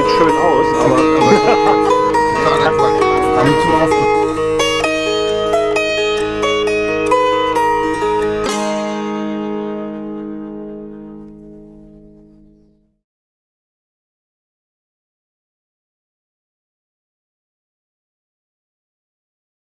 sieht schön aus, aber... aber